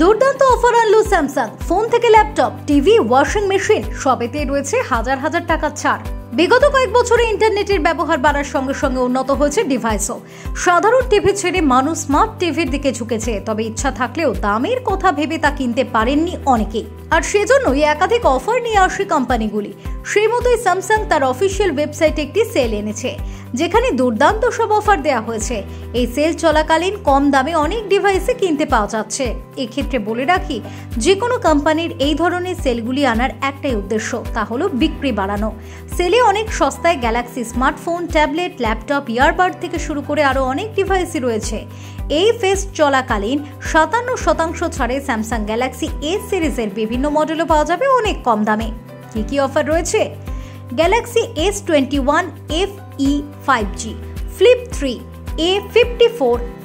দুর্দান্ত অফার আনলো Samsung. Phone থেকে ল্যাপটপ, টিভি, ওয়াশিং মেশিন সবেতে রয়েছে হাজার হাজার টাকার ছাড়। বিগত কয়েক বছরে ইন্টারনেটের ব্যবহার বাড়ার সঙ্গে সঙ্গে উন্নত হয়েছে ডিভাইসও। সাধারণ টিভি ছেড়ে মানুষ স্মার্ট টিভির দিকে ঝুঁকেছে, তবে ইচ্ছা থাকলেও দামের কথা ভেবে তা কিনতে পারেননি অনেকেই। আর সেজন্যই একাধিক অফার নিয়ে আসে কোম্পানিগুলি। সেই মতোই স্যামসাং তার অফিসিয়াল ওয়েবসাইটে একটি সেল এনেছে। যেখানে দুর্দান্ত সব অফার দেওয়া হয়েছে। এই সেল চলাকালীন কম দামে অনেক ডিভাইসে কিনতে পাওয়া যাচ্ছে। এক্ষেত্রে বলে রাখি যে কোনো কোম্পানির এই ধরনের সেলগুলি আনার একটাই উদ্দেশ্য, তা হলো বিক্রি বাড়ানো। সেলে অনেক সস্তায় Galaxy smartphone tablet laptop earbud থেকে শুরু করে আরও অনেক ডিভাইসই রয়েছে। এই ফেস্ট চলাকালীন সাতান্ন শতাংশ ছাড়ে স্যামসাং গ্যালাক্সি এ সিরিজের বিভিন্ন মডেলও পাওয়া যাবে অনেক কম দামে। কি কি অফার রয়েছে? Galaxy S twenty one F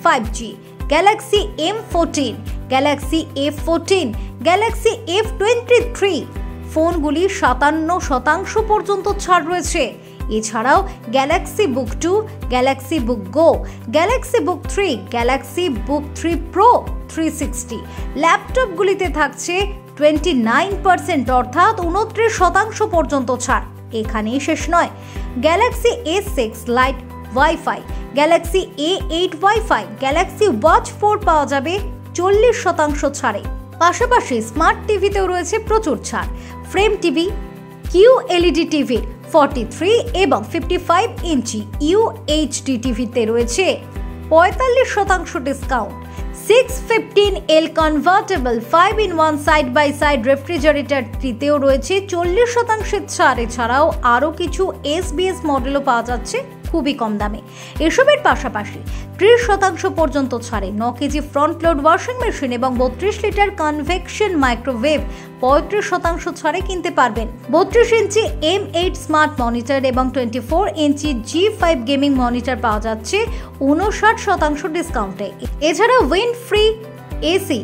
five G Galaxy M fourteen Galaxy F fourteen Galaxy F twenty three ফোনগুলি সাতান্ন শতাংশ পর্যন্ত ছাড় রয়েছে। এছাড়াও Galaxy Book two Galaxy Book Go Galaxy Book three Galaxy Book three Pro three sixty ল্যাপটপগুলিতে থাকছে twenty nine percent অর্থাৎ উনত্রিশ শতাংশ পর্যন্ত ছাড়। এখানেই শেষ নয়। Galaxy S six lite WiFi Galaxy A eight WiFi Galaxy Watch four পাওয়া যাবে চল্লিশ শতাংশ ছাড়ে। পাশাপাশি স্মার্ট টিভিতেও রয়েছে প্রচুর ছাড়। ফ্রেম টিভি কিউ এলইডি টিভির ফর্টি থ্রি এবং fifty five inch U HD টিভিতে রয়েছে পঁয়তাল্লিশ শতাংশ discount six fifteen L convertible five in one side by side রেফ্রিজারেটরটিতেও রয়েছে, চল্লিশ শতাংশের ছাড়ে। ছাড়াও আরও কিছু এসবিএস মডেলও পাওয়া যাচ্ছে। খুবই কম দামে। এসবের পাশাপাশি ত্রিশ শতাংশ পর্যন্ত ছাড়ে ন KG front load washing machine এবং বত্রিশ লিটার কনভেকশন মাইক্রোওয়েভ। পঁয়ত্রিশ শতাংশ ছাড়ে কিনতে পারবেন। বত্রিশ inch M eight smart monitor এবং twenty four inch G five gaming monitor পাওয়া যাচ্ছে উনষাট শতাংশ ডিসকাউন্টে। এছাড়া উইন্ড ফ্রি এসি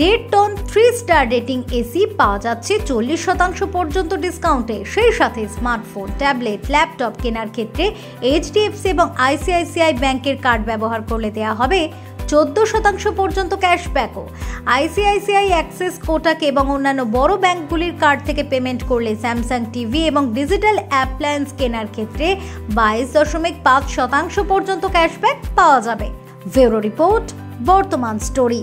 দেড় ton three star rating AC পাওয়া যাচ্ছে চল্লিশ শতাংশ পর্যন্ত ডিসকাউন্টে সেই সাথে স্মার্টফোন ট্যাবলেট ল্যাপটপ কেনার ক্ষেত্রে এইচডিএফসি এবং আইসিআইসিআই ব্যাংকের কার্ড ব্যবহার করলে দেওয়া হবে চোদ্দ শতাংশ পর্যন্ত ক্যাশব্যাকও আইসিআইসিআই অ্যাক্সেস কোটাক এবং অন্যান্য বড় ব্যাংকগুলির কার্ড থেকে পেমেন্ট করলে স্যামসাং টিভি এবং ডিজিটাল অ্যাপ্লায়েন্স কেনার ক্ষেত্রে বাইশ দশমিক পাঁচ শতাংশ পর্যন্ত ক্যাশব্যাক পাওয়া যাবে। ব্যুরো রিপোর্ট, বর্তমান স্টোরি